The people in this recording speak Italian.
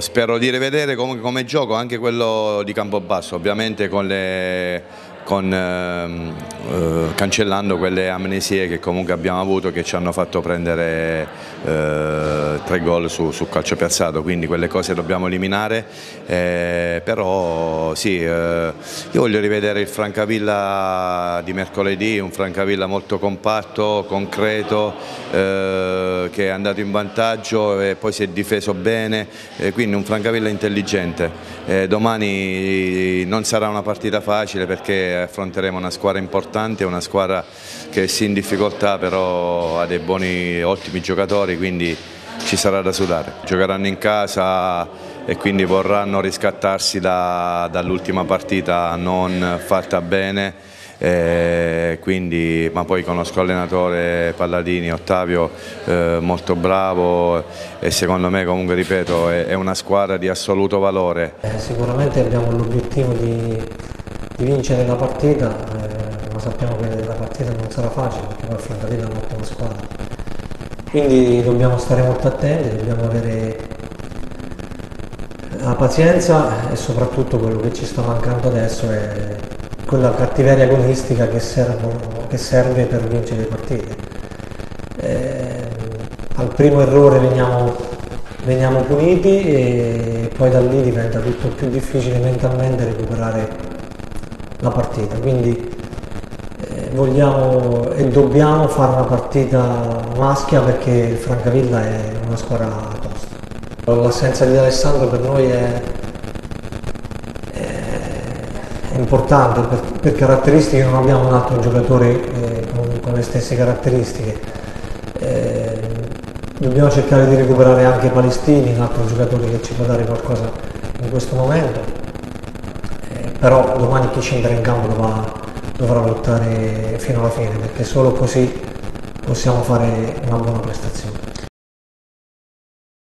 spero di rivedere come, come gioco anche quello di Campobasso, ovviamente con le con, ehm, eh, cancellando quelle amnesie che comunque abbiamo avuto che ci hanno fatto prendere eh, tre gol su, su, calcio piazzato, quindi quelle cose dobbiamo eliminare, eh, però sì, eh, io voglio rivedere il Francavilla di mercoledì, un Francavilla molto compatto, concreto, eh, che è andato in vantaggio e poi si è difeso bene, quindi un Francavilla intelligente. domani non sarà una partita facile perché affronteremo una squadra importante, una squadra che è sì in difficoltà però ha dei buoni, ottimi giocatori quindi ci sarà da sudare. Giocheranno in casa e quindi vorranno riscattarsi da, dall'ultima partita non fatta bene eh, quindi, ma poi conosco l'allenatore Palladini, Ottavio eh, molto bravo e secondo me comunque ripeto è, è una squadra di assoluto valore. Eh, sicuramente abbiamo l'obiettivo di di vincere la partita, eh, ma sappiamo che la partita non sarà facile perché poi Francavilla è un'ottima squadra. Quindi dobbiamo stare molto attenti, dobbiamo avere la pazienza e soprattutto quello che ci sta mancando adesso è quella cattiveria agonistica che, servono, che serve per vincere le partite. Eh, al primo errore veniamo, veniamo puniti e poi da lì diventa tutto più difficile mentalmente recuperare la partita, quindi vogliamo e dobbiamo fare una partita maschia perché il Francavilla è una squadra tosta. L'assenza di Alessandro per noi è, è, importante, per, per, caratteristiche non abbiamo un altro giocatore eh, con, con, le stesse caratteristiche. Eh, dobbiamo cercare di recuperare anche Palestini, un altro giocatore che ci può dare qualcosa in questo momento però domani chi scendere in campo dovrà, dovrà lottare fino alla fine perché solo così possiamo fare una buona prestazione.